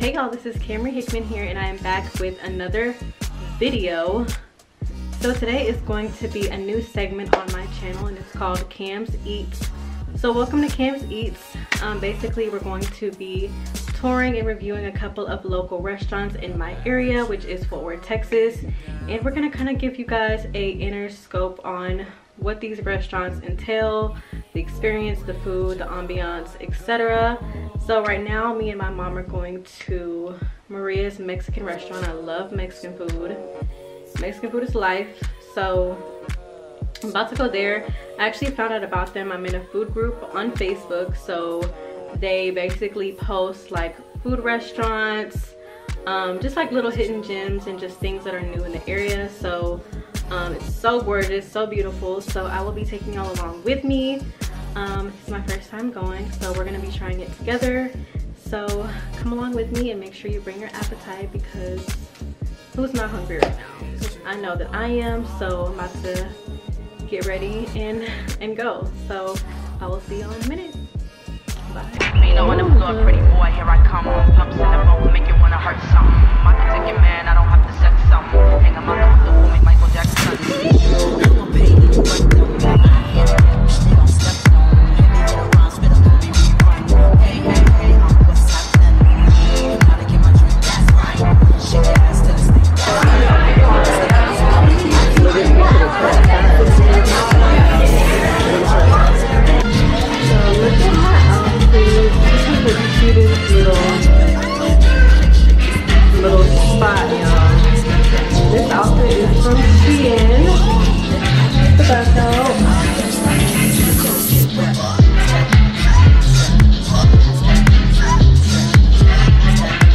Hey y'all, this is Kamri Hickman here and I am back with another video. So today is going to be a new segment on my channel and it's called Kam's Eats. So welcome to Kam's Eats. Um, basically we're going to be touring and reviewing a couple of local restaurants in my area which is Fort Worth, Texas. And we're gonna kind of give you guys a inner scope on what these restaurants entail, the experience, the food, the ambiance, etc. So right now, me and my mom are going to Maria's Mexican restaurant. I love Mexican food. Mexican food is life. So I'm about to go there. I actually found out about them. I'm in a food group on Facebook. So they basically post like food restaurants, um, just like little hidden gems and just things that are new in the area. So um, it's so gorgeous, so beautiful. So I will be taking y'all along with me. Um, is my first time going, so we're gonna be trying it together. So come along with me and make sure you bring your appetite because who's not hungry right now? I know that I am, so I'm about to get ready and, and go. So I will see y'all in a minute. Bye. pretty boy, here I come. Pumps in the boat, make wanna hurt My man, I don't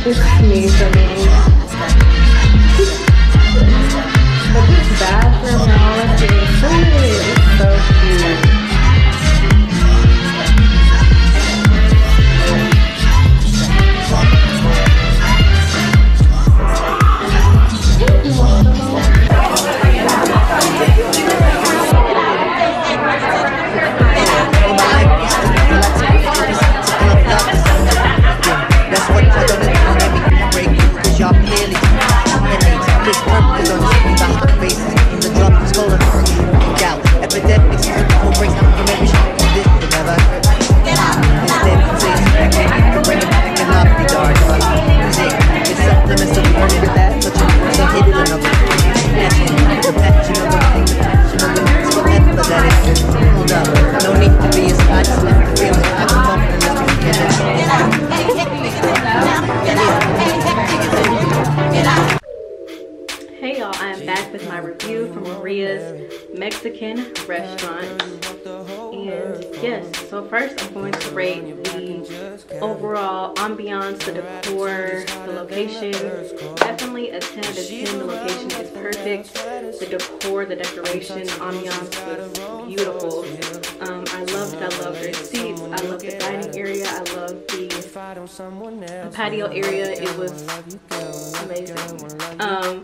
It's me for me. Mexican restaurant. And yes, so first I'm going to rate the overall ambiance, the decor, the location. Definitely a 10 out of 10. The location is perfect. The decor, the decoration, ambiance was beautiful. Um, I loved, I loved seats. I love the dining area. I love the patio area it was amazing. Um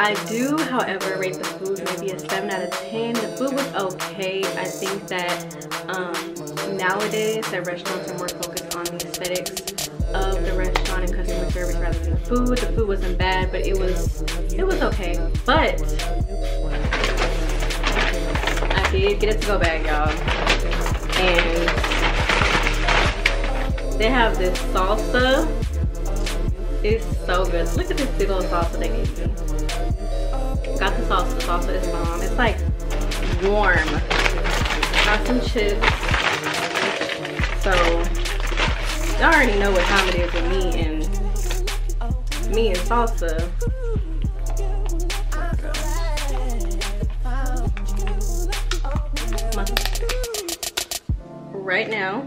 i do however rate the food maybe a 7 out of 10 the food was okay. I think that um nowadays that restaurants are more focused on the aesthetics of the restaurant and customer service rather than the food. The food wasn't bad but it was it was okay. But i did get it to go back y'all. And they have this salsa. It's so good. Look at this big old salsa they gave me. Got the salsa. The salsa is bomb. It's like warm. Got some chips. So y'all already know what time it is with me and me and salsa. Right now,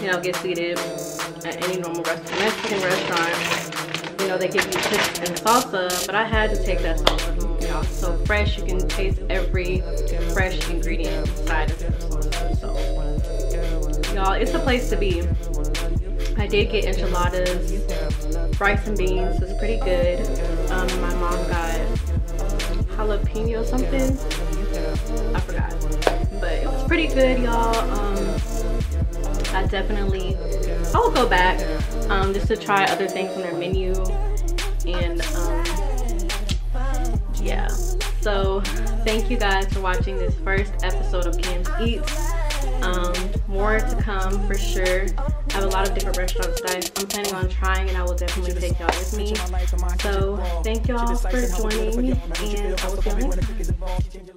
you know, get seated at any normal restaurant, Mexican restaurant, you know, they give you chips and salsa, but I had to take that salsa, you know, so fresh, you can taste every fresh ingredient inside of salsa, so. Y'all, it's a place to be. I did get enchiladas, rice and beans, it's pretty good. Um, my mom got jalapeno something, I forgot, but it was pretty good, y'all. Um, I definitely, I will go back um, just to try other things on their menu. And um, yeah, so thank you guys for watching this first episode of Kam's Eats. Um, more to come for sure. I have a lot of different restaurants that I'm planning on trying and I will definitely take y'all with me. So thank y'all for joining and I will see you.